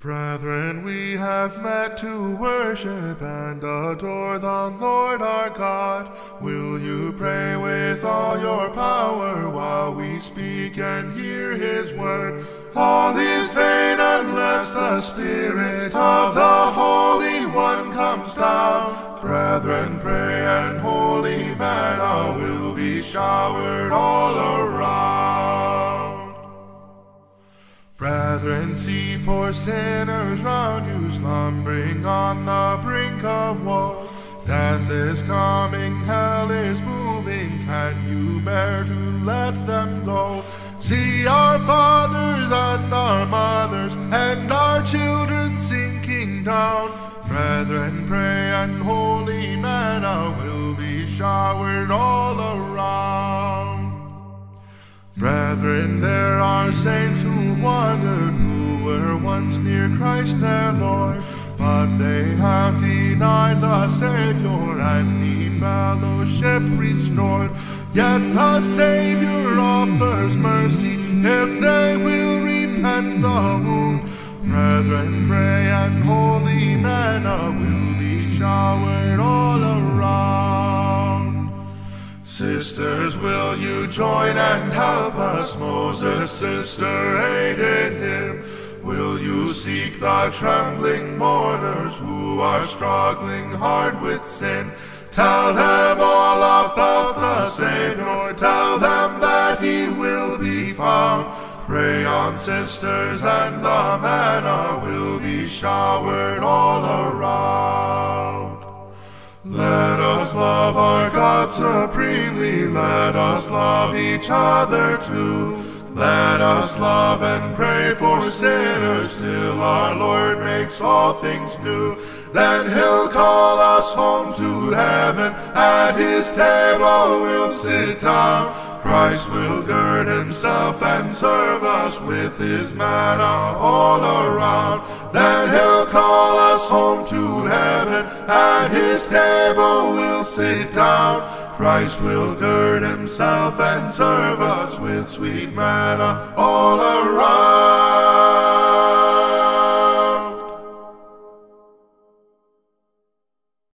Brethren, we have met to worship and adore the Lord our God. Will you pray with all your power while we speak and hear his word? All is vain unless the Spirit of the Holy One comes down. Brethren, pray and holy manna will be showered all around. Brethren, see poor sinners round you slumbering on the brink of woe. Death is coming, hell is moving. Can you bear to let them go? See our fathers and our mothers and our children sinking down. Brethren, pray and holy manna will be showered all around. Brethren, there saints who've wandered, who were once near Christ their Lord, but they have denied the Savior and need fellowship restored. Yet the Savior offers mercy if they will repent the wound. Brethren, pray and holy manna will be showered Sisters, will you join and help us? Moses' sister aided him. Will you seek the trembling mourners who are struggling hard with sin? Tell them all about the Savior. Tell them that he will be found. Pray on sisters, and the manna will be showered all around. God supremely. Let us love each other too. Let us love and pray for sinners till our Lord makes all things new. Then he'll call us home to heaven. At his table we'll sit down. Christ will gird himself and serve us with his manna all around. Then he'll call us home to heaven. At his table sit down. Christ will gird himself and serve us with sweet manna all around.